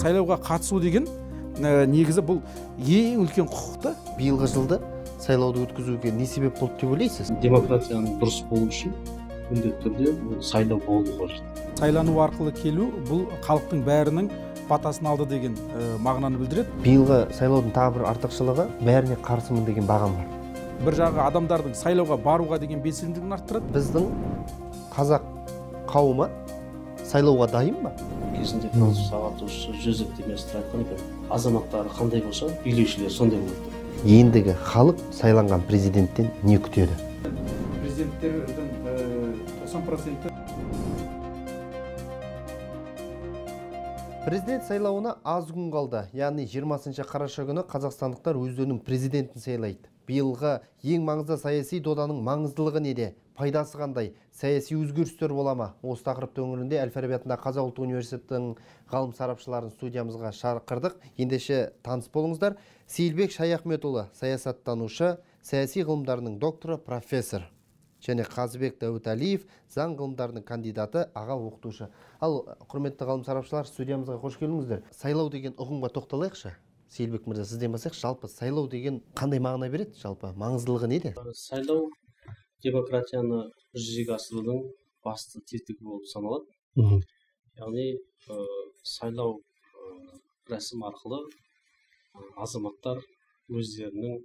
сайлауға қатысу деген ә, негізі бұл ең үлкен құқықты биылғы жылды сайлауды өткізуге не себеп болды деп ойлайсыз? Демократияның дұрыс болу үшін міндетті түрде сайлау болу қажет. Сайлану арқылы келу бұл халықтың бәрінің батасын алды деген ә, мағынаны білдіреді. Биылғы сайлаудың тағы бір артықшылығы бәріне қарсымын деген бағам бар. Бір жағы адамдардың сайлауға баруға деген белсенділігін арттырады. Біздің қазақ қауымы сайлауға дайын ба? Кезінде француз ағартушысы жозеф де местр айтқан екен азаматтары қандай болса билеушілері сондай болады деп ендігі халық сайланған президенттен не күтеді? Президенттердің тоқсан проценті президент сайлауына аз күн қалды. Яғни 20 қараша күні қазақстандықтар өздерінің президентін сайлайды. Биылғы ең маңызды саяси доданың маңыздылығы неде? Пайдасы қандай? Саяси өзгерістер бола ма? Осы тақырып төңірінде әл фараби атындағы қазақ ұлттық университетінің ғалым сарапшыларын студиямызға шақырдық. Ендеше таныс болыңыздар. Сейілбек шаяхметұлы саясаттанушы саяси ғылымдарының докторы профессор. Және қазыбек дәуітәлиев заң ғылымдарының кандидаты аға оқытушы. Ал құрметті ғалым сарапшылар студиямызға қош келдіңіздер. Сайлау деген ұғымға тоқталайықшы. Сейілбек мырза сізден бастайықшы жалпы сайлау деген қандай мағына береді? Жалпы маңыздылығы неде? Сайлау демократияны жүзеге асырудың басты тетігі болып саналады. Яғни ә, сайлау ә, рәсім арқылы ә, азаматтар өздерінің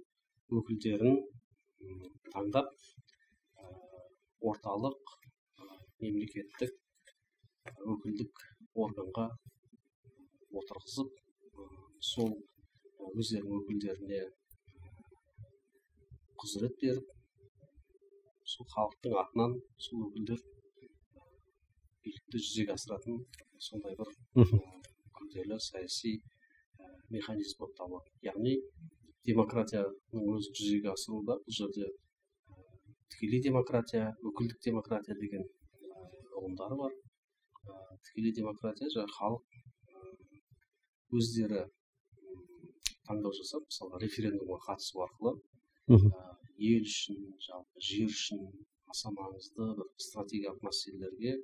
өкілдерін таңдап орталық мемлекеттік өкілдік органға отырғызып сол өздерінің өкілдеріне құзырет беріп сол халықтың атынан сол өкілдер билікті жүзеге асыратын сондай бір күрделі саяси механизм болып табылады. Яғни демократияның өзін жүзеге асыруда бұл жерде тікелей демократия өкілдік демократия деген ұғымдары бар. Тікелей демократия жаңағы халық өздері таңдау жасап мысалға референдумға қатысу арқылы ел үшін жалпы жер үшін аса маңызды бір стратегиялық мәселелерге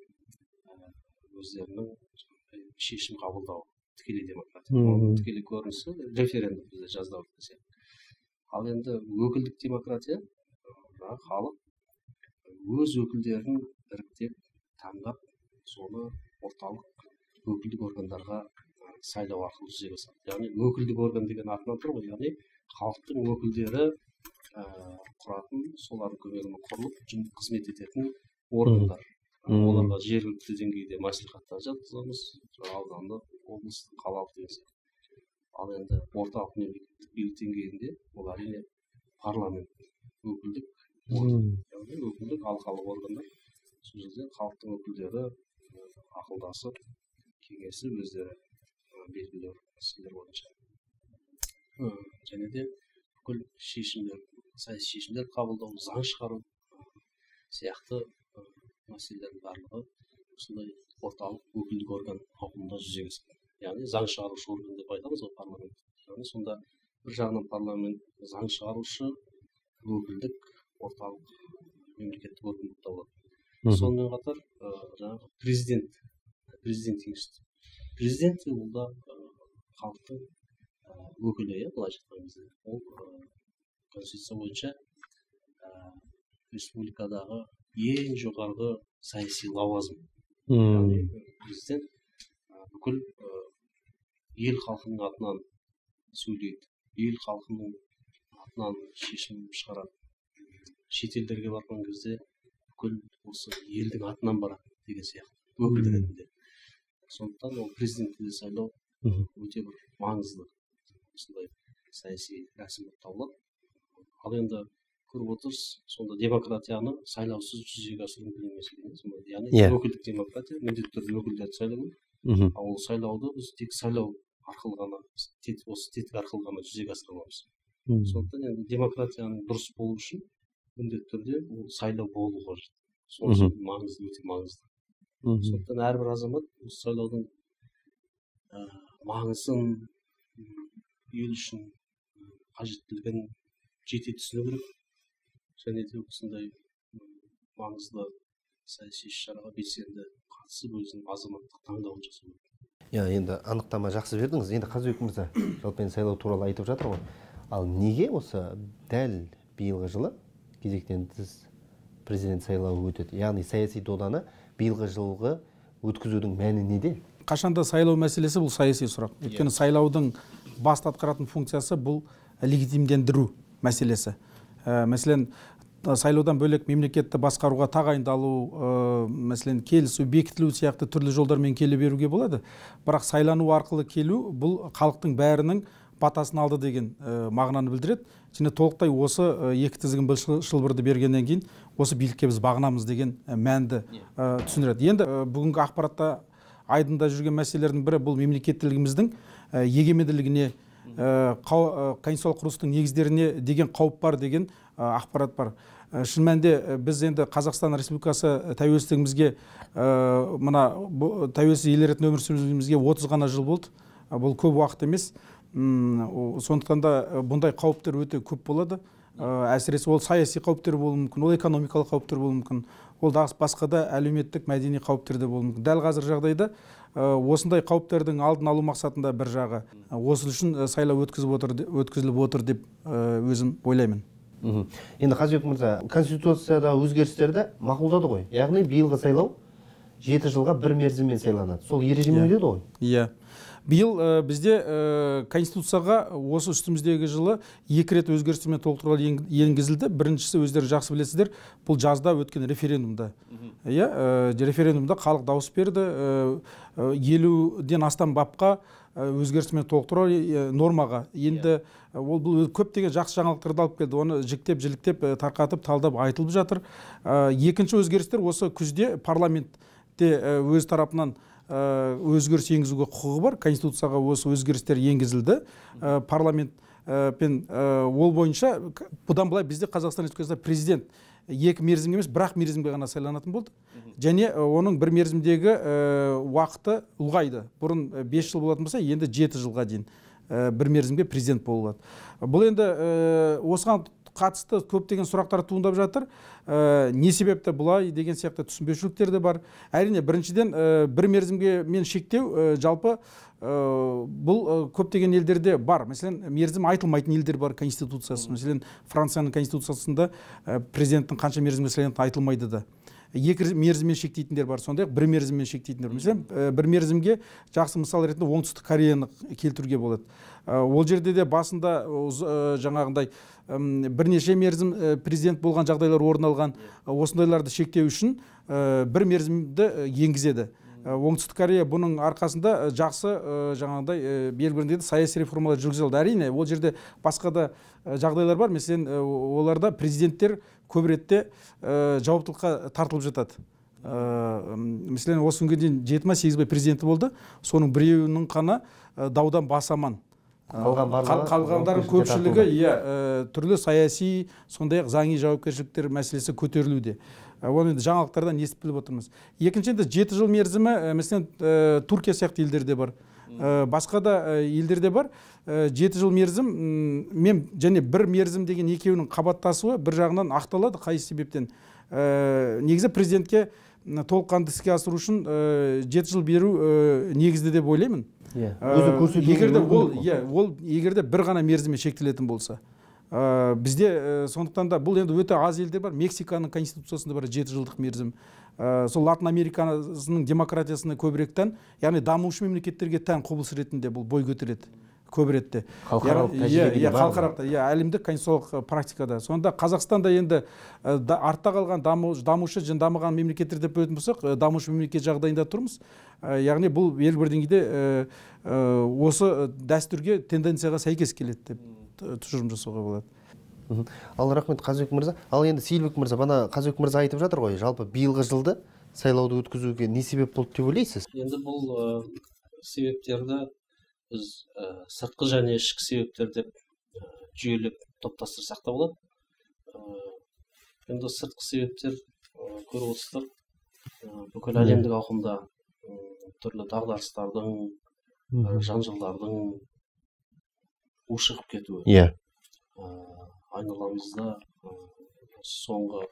өздерінің шешім қабылдау тікелей демократия. Тікелей көрінісі референдум бізде жазда өткен ал енді өкілдік демократия халық өз өкілдерін іріктеп таңдап соны орталық өкілдік органдарға сайлау арқылы жүзеге асады яғни өкілдік орган деген атынан тұр ғой. яғни халықтың өкілдері ә, құратын солардың көмегімен құрылып жұмыс қызмет ететін органдар. Оларға жергілікті деңгейде мәслихаттар жатқызамыз аудандық облыстық қалалық деген сияқты. Ал енді орталық мемлекеттік билік деңгейінде ол әрине парламент өкілдік яғни өкілдік алқалық органдар сол жерде халықтың өкілдері ақылдасып кеңесіп өздері белгілі мәселелер бойынша және де бүкіл шешімдер саяси шешімдер қабылдау заң шығару сияқты мәселелердің барлығы осындай орталық өкілдік орган ауқымында жүзеге асады яғни заң шығарушы орган деп айтамыз ғой парламент. яғни сонда бір жағынан парламент заң шығарушы өкілдік орталық мемлекеттік орган болып табылады сонымен қатар жаңағы президент президент институты президент ол да халықтың өкілі иә былайша айтқан кезде. Ол конституция бойынша республикадағы ең жоғарғы саяси лауазым. Яғни президент бүкіл ел халқының атынан сөйлейді. Ел халқының атынан шешім шығарады. Шетелдерге барған кезде бүкіл осы елдің атынан барады деген сияқты. Өкіл ретінде сондықтан ол президентті сайлау өте бір маңызды. Осындай саяси рәсім болып табылады. Ал енді көріп отырсыз сонда демократияны сайлаусыз жүзеге асыру мүмкін емес екен яғни yeah. Иә. өкілдік демократия міндетті түрде өкілдерді сайлау. Керек ал ол сайлауды біз тек сайлау арқылы ғана осы тетік арқылы ғана жүзеге асыра аламыз. Сондықтан енді демократияның дұрыс болу үшін міндетті түрде ол сайлау болу қажет. Сол үшін маңызды өте маңызды. Сондықтан әрбір азамат осы сайлаудың ә, маңызын ел үшін қажеттілігін жете түсіну керек. Және де осындай маңызды саяси іс шараға белсенді қатысып өзінің азаматтық таңдауын жасау керек. Иә енді анықтама жақсы бердіңіз. Енді қазыбек мырза жалпы енді сайлау туралы айтып жатыр ғой. Ал неге осы дәл биылғы жылы кезектен тыс президент сайлауы өтеді. Яғни саяси доданы биылғы жылғы өткізудің мәні неде? Қашанда сайлау мәселесі бұл саяси сұрақ. Өйткені сайлаудың басты атқаратын функциясы бұл легитимдендіру мәселесі. Ә, мәселен сайлаудан бөлек мемлекетті басқаруға тағайындалу ә, мәселен келісу бекітілу сияқты түрлі жолдармен келе беруге болады. Бірақ сайлану арқылы келу бұл халықтың бәрінің батасын алды деген ә, мағынаны білдіреді. Және толықтай осы екі тізгін бір шылбырды бергеннен кейін осы билікке біз бағынамыз деген мәнді ә, түсіндіреді. Енді бүгінгі ақпаратта айдында жүрген мәселелердің бірі бұл мемлекеттілігіміздің егеменділігіне конституциялық құрылыстың негіздеріне деген қауіп бар деген ақпарат бар. Шын мәнінде біз енді қазақстан республикасы тәуелсіздігімізге мына тәуелсіз ел ретінде өмір сүруімізге отыз ғана жыл болды. Бұл көп уақыт емес. Сондықтан да бұндай қауіптер өте көп болады. Әсіресе ол саяси қауіптер болуы мүмкін ол экономикалық қауіптер болуы мүмкін. Ол басқа да әлеуметтік мәдени қауіптер де болуы мүмкін. Дәл қазір жағдайда осындай қауіптердің алдын алу мақсатында бір жағы осы үшін сайлау өткізіп отыр өткізіліп отыр деп өзім ойлаймын. Енді қазыбек мырза конституциядағы өзгерістерді мақұлдады ғой. Яғни биылғы сайлау жеті жылға бір мерзіммен сайланады. Сол ережемен өтеді ғой. Иә. Биыл ә, бізде ә, конституцияға осы үстіміздегі жылы екі рет өзгерістер мен толықтырулар енгізілді. Біріншісі өздері жақсы білесіздер бұл жазда өткен референдумда. Иә ә, референдумда халық дауыс берді. Елуден астам бапқа өзгерістер мен толықтыру нормаға. Енді ол бұл көптеген жақсы жаңалықтарды алып келді. Оны жіктеп жіліктеп тарқатып талдап айтылып жатыр. Екінші өзгерістер осы күзде парламентте өз тарапынан Э, өзгеріс енгізуге құқығы бар. Конституцияға осы өзгерістер енгізілді. Э, парламент э, пен ол бойынша бұдан былай бізде қазақстан республикасында президент екі мерзімге емес бір ақ мерзімге ғана сайланатын болды. Және оның бір мерзімдегі уақыты ұлғайды. Бұрын бес жыл болатын болса енді жеті жылға дейін бір мерзімге президент бола алады бұл енді осыған қатысты көптеген сұрақтар туындап жатыр. Ә, не себепті бұлай деген сияқты түсінбеушіліктер де бар. Әрине біріншіден ә, бір мерзімге мен шектеу ә, жалпы бұл көптеген елдерде бар. Мәселен мерзім айтылмайтын елдер бар конституциясы. Мәселен францияның конституциясында президенттің қанша мерзімге сайланатыны айтылмайды да. Екі мерзіммен шектейтіндер бар сондай ақ бір мерзіммен шектейтіндер мәселен бір мерзімге жақсы мысал ретінде оңтүстік кореяны келтіруге болады. Ол жерде де басында жаңағындай бірнеше мерзім президент болған жағдайлар орын алған осындайларды шектеу үшін бір мерзімді енгізеді. Оңтүстік корея бұның арқасында жақсы жаңағыдай белгіленді саяси реформалар жүргізе алды әрине ол жерде басқа да жағдайлар бар. Мәселен оларда президенттер көп ретте жауаптылыққа тартылып жатады. Мәселен осы күнге дейін жеті ма сегіз президенті болды. Соның біреуінің қана даудан бас аман. Қалған қалғандардың көпшілігі иә түрлі саяси сондай ақ заңи жауапкершіліктер мәселесі көтерілуде. Оны енді жаңалықтардан естіп біліп отырмыз. Екінші енді жеті жыл мерзімі мәселен туркия сияқты елдерде бар. Басқа да елдерде бар. Жеті жыл мерзім мен және бір мерзім деген екеуінің қабаттасуы бір жағынан ақталады. Қай себептен? Негізі президентке толыққанды іске асыру үшін жеті жыл беру негізді деп ойлаймын. Иә егер ол иә ол егер де бір ғана мерзіммен шектелетін болса ә, бізде ә, сондықтан да бұл енді өте аз елдер бар. Мексиканың конституциясында бар жеті жылдық мерзім. Ә, сол латын америкасының демократиясына көбірек тән яғни дамушы мемлекеттерге тән құбылыс ретінде бұл бой көтереді. Көп ретте халықаралық иә иә халықаралық иә әлемдік конституциялық практикада. Сонда қазақстанда енді артта қалған даму, дамушы және дамыған мемлекеттер деп бөлетін болсақ дамушы мемлекет жағдайында тұрмыз. Яғни бұл белгілі бір деңгейде осы дәстүрге тенденцияға сәйкес келеді деп тұжырым жасауға болады. Ал рахмет қазыбек мырза. Ал енді сейілбек мырза бана қазыбек мырза айтып жатыр ғой жалпы биылғы жылды сайлауды өткізуге не себеп болды деп ойлайсыз? Енді бұл себептерді біз ә, сыртқы және ішкі себептер деп ә, жүйелеп топтастырсақ та болады. Ә, енді сыртқы себептер ә, көріп отырсыздар. Ә, бүкіл әлемдік ауқымда ә, түрлі дағдарыстардың ә, жанжалдардың ушығып кетуі. Иә. Айналамызда соңғы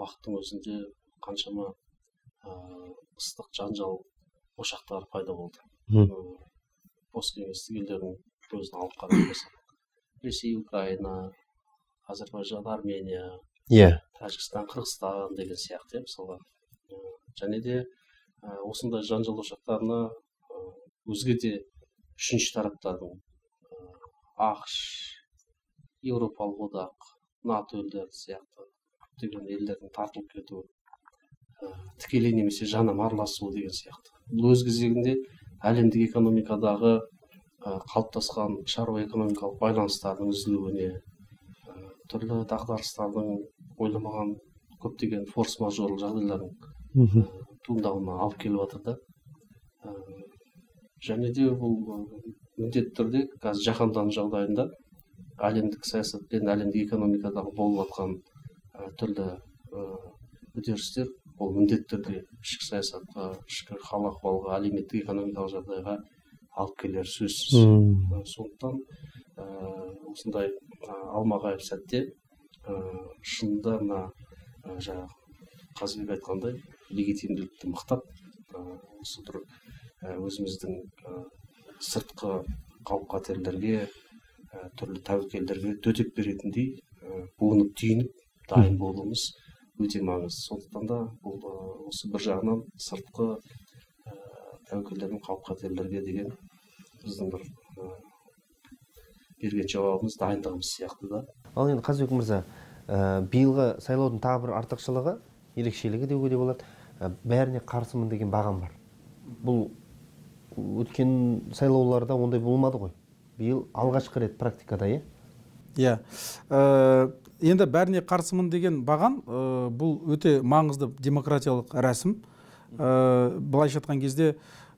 уақыттың өзінде қаншама ыстық жанжал ошақтары пайда болды. Посткеңестік елдердің көзін алып қарайтын болсақ ресей украина әзірбайжан армения иә тәжікстан қырғызстан деген сияқты иә мысалға және де осындай жанжал ошақтарына өзге де үшінші тараптардың ақш еуропалық одақ нато елдері сияқты көптеген елдердің тартылып кетуі тікелей немесе жанама араласуы деген сияқты. Бұл өз кезегінде әлемдік экономикадағы қалыптасқан шаруа экономикалық байланыстардың үзілуіне түрлі дағдарыстардың ойламаған көптеген форс мажорлық жағдайлардың туындауына алып келіп жатыр да. Және де бұл міндетті түрде қазір жаһандану жағдайында әлемдік саясат пен әлемдік экономикадағы болып жатқан түрлі үдерістер ол міндетті түрде ішкі саясатқа ішкі хал ахуалға әлеуметтік экономикалық жағдайға алып келері сөзсіз. Сондықтан осындай алмағайып сәтте шынында мына жаңағы қазыбек айтқандай легитимділікті мықтап осы бір өзіміздің сыртқы қауіп қатерлерге түрлі тәуекелдерге төтеп беретіндей буынып түйініп дайын болуымыз өте маңызды. Сондықтан да бұл осы бір жағынан сыртқы тәуекелдер мен қауіп қатерлерге деген біздің бір берген жауабымыз дайындығымыз сияқты да. Ал енді қазыбек мырза ә, биылғы сайлаудың тағы бір артықшылығы ерекшелігі деуге де болады. Ә, бәріне қарсымын деген бағам бар. Бұл өткен сайлауларда ондай болмады ғой. Биыл алғашқы рет практикада иә? Иә. Енді бәріне қарсымын деген баған ә, бұл өте маңызды демократиялық рәсім ә, былайша айтқан кезде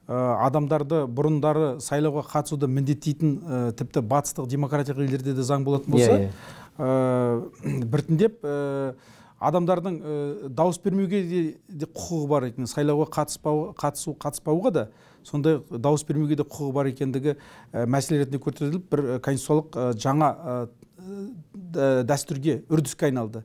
Э, адамдарды бұрындары сайлауға қатысуды міндеттейтін ә, тіпті батыстық демократиялық елдерде де заң болатын болса yeah, yeah. ә, біртіндеп ә, адамдардың ә, дауыс бермеуге де, де құқығы бар екен сайлауға қатыспау қатысу қатыспауға да сондай дауыс бермеуге де құқығы бар екендігі ә, мәселе ретінде көтеріліп бір конституциялық ә, жаңа ә, дәстүрге үрдіске айналды.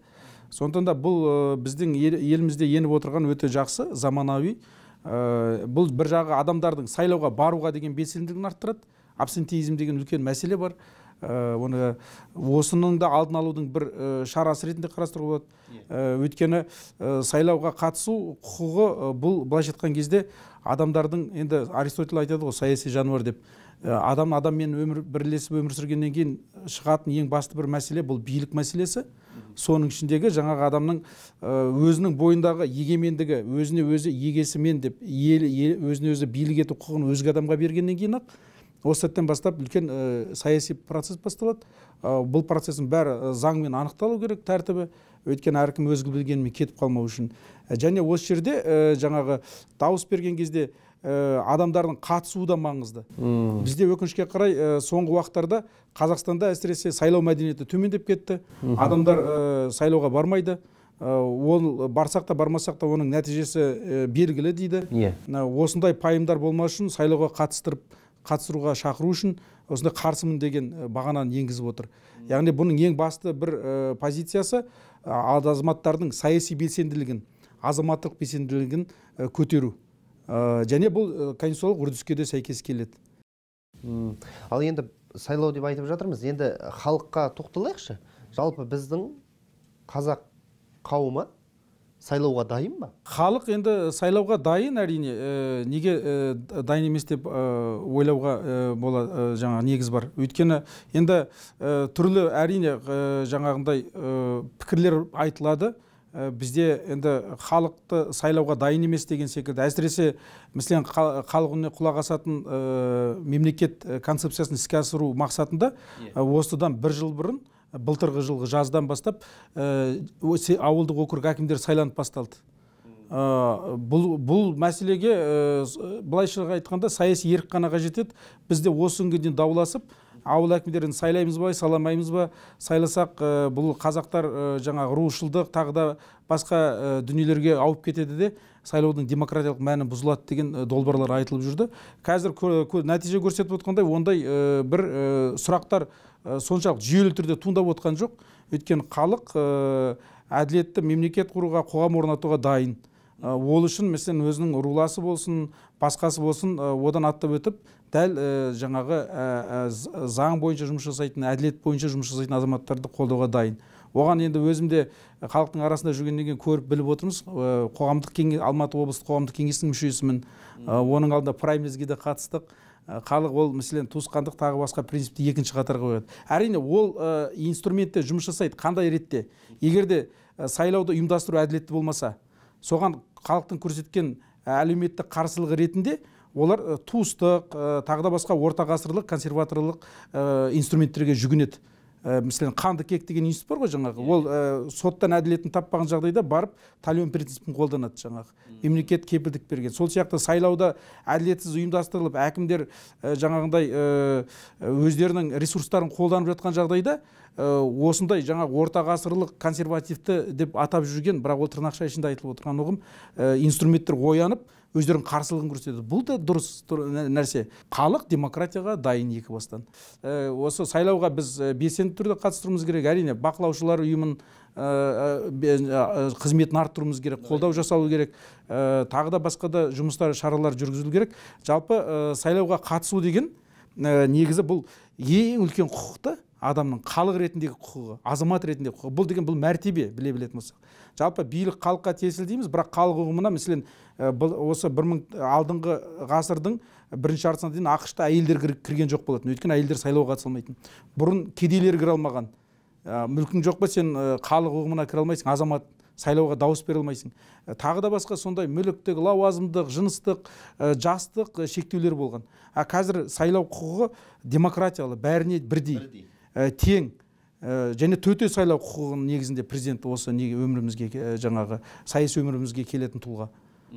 Сондықтан да бұл біздің елімізде еніп отырған өте жақсы заманауи. Ә, бұл бір жағы адамдардың сайлауға баруға деген белсенділігін арттырады. Абсентеизм деген үлкен мәселе бар. Ә, оны осының да алдын алудың бір шарасы ретінде қарастыруға болады. Ә, өйткені сайлауға қатысу құқығы бұл былайша айтқан кезде адамдардың енді аристотель айтады ғой саяси жануар деп. Адам адаммен өмір бірлесіп өмір сүргеннен кейін шығатын ең басты бір мәселе бұл билік мәселесі. Соның ішіндегі жаңағы адамның өзінің бойындағы егемендігі өзіне өзі егесі мен деп ел, өзіне өзі билік ету құқығын өзге адамға бергеннен кейін ақ осы сәттен бастап үлкен ә, саяси процесс басталады. Ә, бұл процесстің бәрі заңмен анықталу керек тәртібі. Өйткені әркім өз білгенімен кетіп қалмау үшін. Және осы жерде ә, жаңағы дауыс берген кезде ә, адамдардың қатысуы да маңызды. Hmm. бізде өкінішке қарай ә, соңғы уақыттарда қазақстанда әсіресе сайлау мәдениеті төмендеп кетті. Адамдар ә, сайлауға бармайды. Ол барсақ та бармасақ та оның нәтижесі белгілі дейді. Иә. Yeah. осындай пайымдар болмас үшін сайлауға қатыстырып қатыстыруға шақыру үшін осындай қарсымын деген бағананы енгізіп отыр. Яғни бұның ең басты бір позициясы азаматтардың саяси белсенділігін азаматтық белсенділігін көтеру. Ә, және бұл конституциялық үрдіске де сәйкес келеді. Ал енді сайлау деп айтып жатырмыз. Енді халыққа тоқталайықшы. Жалпы біздің қазақ қауымы сайлауға дайын ба? Халық енді сайлауға дайын әрине. Ә, неге ә, дайын емес деп ә, ойлауға ә, бола ә, жаңа негіз бар. Өйткені енді ә, түрлі әрине ә, жаңағындай ә, пікірлер айтылады. Э, бізде енді халықты сайлауға дайын емес деген секілді. Әсіресе мәселен халық үніне құлақ асатын ә, мемлекет э, концепциясын іске асыру мақсатында ә, осыдан бір жыл бұрын былтырғы жылғы жаздан бастап ә, ауылдық округ әкімдері сайланып басталды. Ә, бұл, бұл мәселеге ә, былайша айтқанда саяси ерік қана қажет еді. Бізде осы күнге дейін дауласып ауыл әкімдерін сайлаймыз ба сайламаймыз ба сайласақ ә, бұл қазақтар ә, жаңағы рушылдық тағы да басқа ә, дүниелерге ауып кетеді де сайлаудың демократиялық мәні бұзылады деген долбарлар айтылып жүрді. Қазір нәтиже көрсетіп отқандай ондай ә, бір ә, сұрақтар соншалық жүйелі түрде туындап отқан жоқ. Өйткені халық ә, әділетті мемлекет құруға қоғам орнатуға дайын. Ә, ол үшін мәселен өзінің руласы болсын басқасы болсын ә, одан аттап өтіп дәл ә, жаңағы заң бойынша жұмыс жасайтын әділет бойынша жұмыс жасайтын азаматтарды қолдауға дайын. Оған енді өзім де халықтың арасында жүргеннен кейін көріп біліп отырмыз. Қоғамдық кеңес алматы облыстық қоғамдық кеңесінің мүшесімін. Оның алдында праймеризге де қатыстық. Халық ол мәселен туысқандық тағы басқа принципті екінші қатарға қояды. Әрине ол ә, инструментте жұмыс жасайды қандай ретте? Егер де ә, сайлауды ұйымдастыру әділетті болмаса соған халықтың көрсеткен әлеуметтік қарсылығы ретінде олар туыстық ә, тағы да басқа орта ғасырлық консерваторлық ә, инструменттерге жүгінеді. Ә, мәселен қанды кек деген институт бар ғой жаңағы. Ол ә, соттан әділетін таппаған жағдайда барып тальон принципін қолданады жаңағы. Мемлекет кепілдік берген. Сол сияқты сайлауда әділетсіз ұйымдастырылып әкімдер ә, жаңағындай ә, өздерінің ресурстарын қолданып жатқан жағдайда ә, осындай жаңағы орта ғасырлық консервативті деп атап жүрген бірақ ол тырнақша ішінде айтылып отырған ұғым ә, инструменттер оянып өздерінің қарсылығын көрсетеді. Бұл да дұрыс нәрсе. Халық демократияға дайын екі бастан. Ә, осы сайлауға біз ә, белсенді түрде қатыстыруымыз керек. Әрине бақылаушылар ұйымын ә, қызметін арттыруымыз керек қолдау жасалу керек. Ә, тағы да басқа да жұмыстар шаралар жүргізілу керек. Жалпы ә, сайлауға қатысу деген ә, негізі бұл ең үлкен құқық та адамның халық ретіндегі құқығы азамат ретіндегі құқығы. Бұл деген бұл мәртебе біле білетін болсақ. Жалпы билік халыққа тиесілі дейміз бірақ халық ұғымына мәселен бұл- осы бір мың алдыңғы ғасырдың бірінші жартысына дейін ақш та әйелдер кір- кірген жоқ болатын. Өйткені әйелдер сайлауға қатыса алмайтын. Бұрын кедейлер кіре алмаған. Мүлкің жоқ па сен халық ұғымына кіре алмайсың азамат сайлауға дауыс бере алмайсың. Тағы да басқа сондай мүліктік лауазымдық жыныстық жастық шектеулер болған. А қазір сайлау құқығы демократиялы бәріне бірдей. Тең ә, және төте сайлау құқығының негізінде президент осы неге өмірімізге ә, жаңағы саяси өмірімізге келетін тұлға.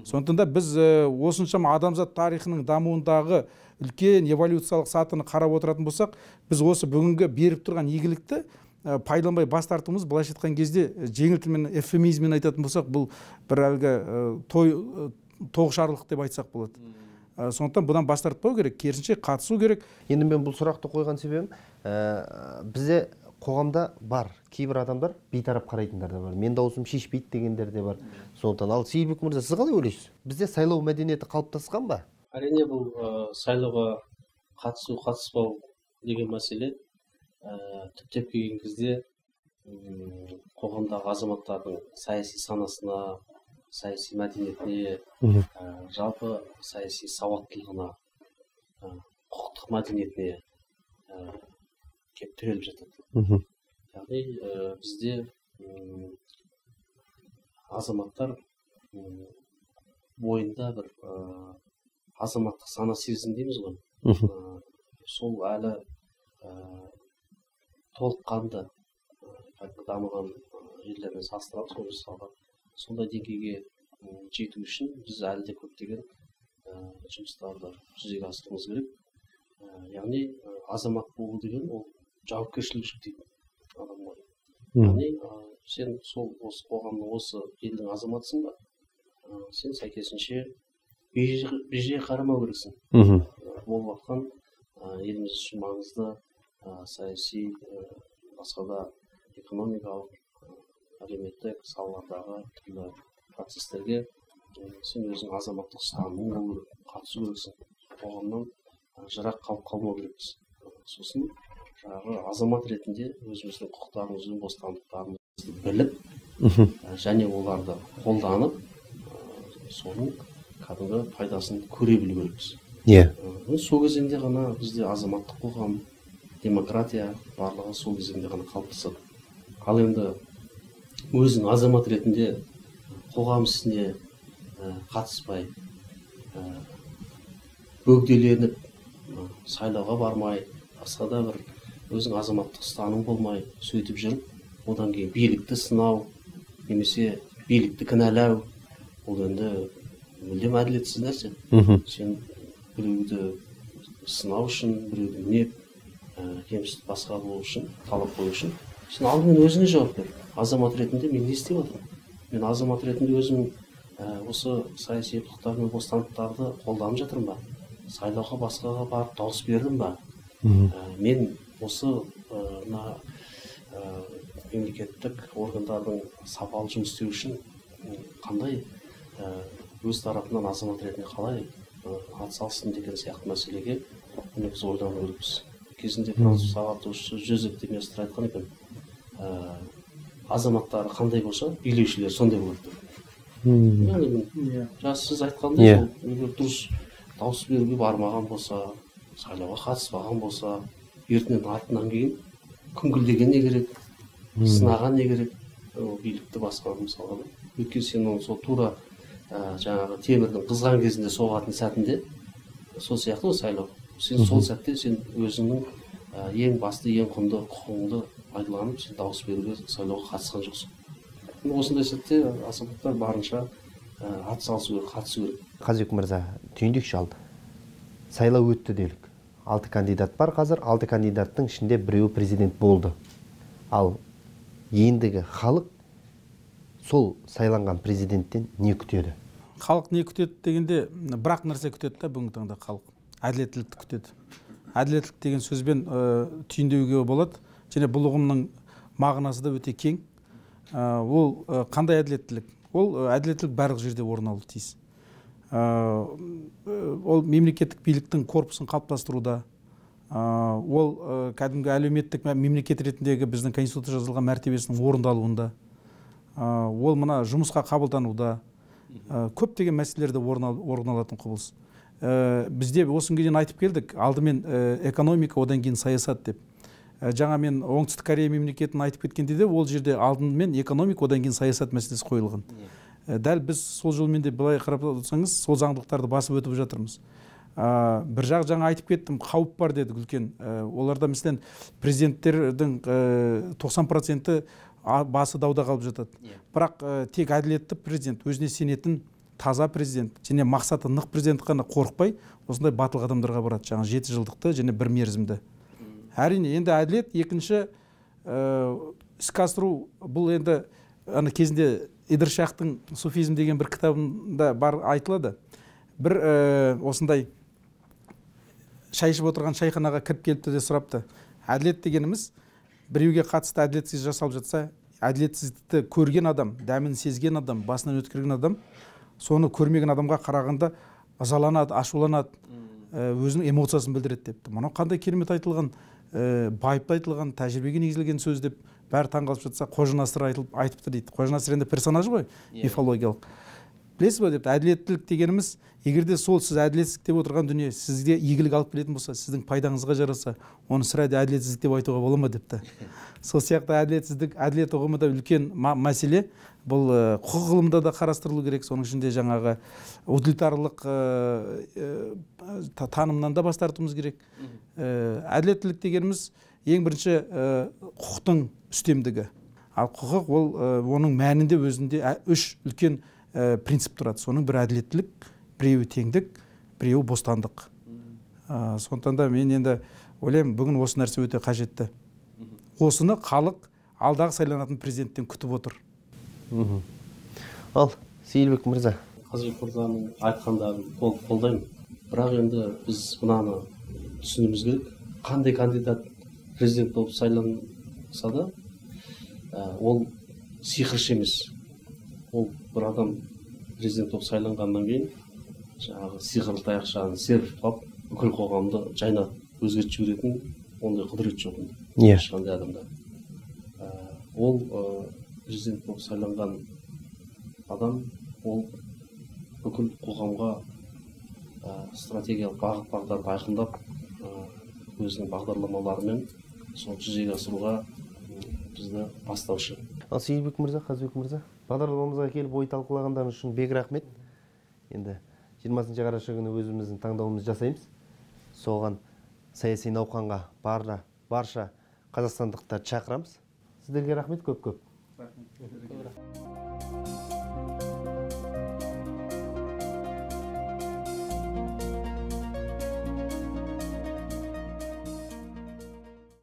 Сондықтан да біз ә, осыншама адамзат тарихының дамуындағы үлкен эволюциялық сатыны қарап отыратын болсақ біз осы бүгінгі беріп тұрған игілікті ә, пайдаланбай бас тартуымыз былайша айтқан кезде жеңіл тілмен эвфемизммен айтатын болсақ бұл бір әлгі ә, той ә, тоғышарлық деп айтсақ болады. Ә, сондықтан бұдан бас тартпау керек керісінше қатысу керек. Енді мен бұл сұрақты қойған себебім ә, бізде қоғамда бар кейбір адамдар бейтарап қарайтындар да бар. Мен даусым шешпейді дегендер де бар. Сондықтан ал сейілбек мырза сіз қалай ойлайсыз? Бізде сайлау мәдениеті қалыптасқан ба? Әрине бұл ә, сайлауға қатысу қатыспау деген мәселе ә, түптеп келген кезде қоғамдағы азаматтардың саяси санасына саяси мәдениетіне ә, жалпы саяси сауаттылығына ә, құқықтық мәдениетіне ә, кеп тіреліп жатады яғни ә, бізде м, азаматтар бойында бір ә, азаматтық сана сезім дейміз ғой Ә, сол әлі ә, толыққанды ә, дамыған ә, елдермен салыстырамыз ғой мысалға сондай деңгейге жету үшін біз әлі де көптеген ә, жұмыстарды жүзеге асыруымыз керек Ә, яғни ә, азамат болу деген ол жауапкершілік жүктейді адамға яғни сен сол осы қоғамның осы елдің азаматысың ба? Ә, сен сәйкесінше бейжі бейжіге қарамау керексің. Ә, болып жатқан ә, еліміз үшін маңызды ә, саяси ә, басқа да экономикалық әлеуметтік салалардағы түрлі процестерге ә, сен өзің азаматтық ұстанымың болу керек қатысу керексің. Қоғамнан жырақ қалып қалмау керекпіз сосын жаңағы азамат ретінде өзіміздің құқықтарымызды бостандықтарымызды біліп және оларды қолданып ә, соның кәдімгі пайдасын көре білу керекпіз. Иә. Ә, сол кезеңде ғана бізде азаматтық қоғам демократия барлығы сол кезеңде ғана қалыптасады. Ал енді өзің азамат ретінде қоғам ісіне ә, қатыспай ә, бөгделеніп ә, сайлауға бармай басқа да бір өзің азаматтық ұстаным болмай сөйтіп жүріп одан кейін билікті сынау немесе билікті кінәлау. Ол енді мүлдем әділетсіз нәрсе. Сен біреуді сынау үшін біреуді мінеп ә, кемсітіп басқа болу үшін талап қою үшін сен алдымен өзіңе жауап бер. Азамат ретінде мен не істеп жатырмын мен азамат ретінде өзім ә, осы саяси құқықтар мен бостандықтарды қолданып жатырмын ба? Сайлауға басқаға барып дауыс бердім ба? Ә, мен осы мына ә, мемлекеттік органдардың сапалы жұмыс істеу үшін қандай өз тарапынан азамат ретінде қалай атсалыстым деген сияқты мәселеге міне біз ойлану керекпіз кезінде француз ағартушы жозеф де местр айтқан екен азаматтары қандай болса билеушілері сондай болады деп. Иә. жаңа сіз айтқандай Иә. егер дұрыс дауыс беруге бармаған болса сайлауға қатыспаған болса ертеңнен артынан кейін күңкілдеген не керек сынаған не керек. Ол билікті басқару мысалға өйткені сен оны сол тура ә, жаңағы темірдің қызған кезінде соғатын сәтінде сол сияқты ғой сайлау. Сен сол сәтте сен өзіңнің ә, ең басты ең құнды құқығыңды пайдаланып сен дауыс беруге сайлауға қатысқан жоқсың. Осындай сәтте азаматтар барынша ә, атсалысу керек қатысу керек. Қазыбек мырза түйіндейікші ал. Сайлау өтті делік. Алты кандидат бар. Қазір алты кандидаттың ішінде біреуі президент болды. Ал ендігі халық сол сайланған президенттен не күтеді? Халық не күтеді дегенде бір ақ нәрсе күтеді да бүгінгі таңда халық. Әділеттілікті күтеді. Әділеттілік деген сөзбен ә, түйіндеуге болады. Және бұл ұғымның мағынасы да өте кең. Ә, ол қандай әділеттілік? Ол әділеттілік барлық жерде орын алуы тиіс. Ол мемлекеттік биліктің корпусын қалыптастыруда. Ә, ол кәдімгі әлеуметтік мемлекет ретіндегі біздің конституцияда жазылған мәртебесінің орындалуында. Ол мына жұмысқа қабылдануда. Көптеген мәселелерде орын, ал- орын алатын құбылыс бізде осы күнге дейін айтып келдік алдымен экономика одан кейін саясат деп. Жаңа мен оңтүстік корея мемлекетін айтып кеткенде де ол жерде алдымен экономика одан кейін саясат мәселесі қойылған. Дәл біз сол жолмен де былай қарап отырсаңыз сол заңдылықтарды басып өтіп жатырмыз. Ә, бір жақ жаңа айтып кеттім қауіп бар дедік үлкен. Ә, оларда мәселен президенттердің ә, 90 проценті басы дауда қалып жатады. Бірақ ә, тек әділетті президент өзіне сенетін таза президент және мақсаты нық президент қана қорықпай осындай батыл қадамдарға барады. Жаңағы жеті жылдықты және бір мерзімді. Әрине енді әділет екінші ә, іске асыру бұл енді ана кезінде идір шахтың суфизм деген бір кітабында бар айтылады. Бір ә, осындай шай ішіп отырған шайханаға кіріп келіпті де сұрапты. Әділет дегеніміз біреуге қатысты әділетсіз жасалып жатса әділетсіздікті көрген адам дәмін сезген адам басынан өткерген адам соны көрмеген адамға қарағанда ызаланады ашуланады ә, өзінің эмоциясын білдіреді депті. Мынау қандай керемет айтылған ә, байыпты айтылған тәжірибеге негізделген сөз деп бәрі таңқалып жатса қожа насыр айтылып айтыпты дейді. Қожа насыр енді персонаж ғой мифологиялық. Білесіз ба депті әділеттілік дегеніміз егер де сол сіз әділетсіздік деп отырған дүние сізге игілік алып келетін болса сіздің пайдаңызға жараса оны сірә де әділетсіздік деп айтуға бола ма депті. Сол сияқты әділетсіздік әділет ұғымы да үлкен мәселе. Бұл құқық ғылымында да қарастырылу керек соның ішінде жаңағы утилитарлық ә, ә, та- танымнан да бас тартуымыз керек. Ә, әділеттілік дегеніміз ең бірінші ә, құқықтың үстемдігі. Ал құқық ол ә, оның мәнінде өзінде ә- үш үлкен ә, принцип тұрады. Соның бірі әділеттілік біреуі теңдік біреуі бостандық. Ә, сондықтан да мен енді ойлаймын бүгін осы нәрсе өте қажетті. Осыны халық алдағы сайланатын президенттен күтіп отыр. Ал сейілбек мырза. Қазыбек мырзаның айтқандарын толық қолдаймын. Бірақ енді біз мынаны түсінуіміз керек. Қандай кандидат президент болып сайланса да ә, ол сиқыршы емес. Ол бір адам президент болып сайланғаннан кейін жаңағы сиқырлы таяқшаны серпіп қалып бүкіл қоғамды жайнатып өзгертіп жіберетін ондай құдірет жоқ Иә. ешқандай адамда. Ол президент болып сайланған адам ол бүкіл қоғамға стратегиялық бағыт бағдарды айқындап өзінің бағдарламаларымен сол жүзеге асыруға бізді бастаушы. Ал сейілбек мырза қазыбек мырза бағдарламамызға келіп ой талқылағандарыңыз үшін бек рахмет. Енді жиырмасыншы қараша күні өзіміздің таңдауымызды жасаймыз. Соған саяси науқанға барра барша қазақстандықтарды шақырамыз. Сіздерге рахмет көп көп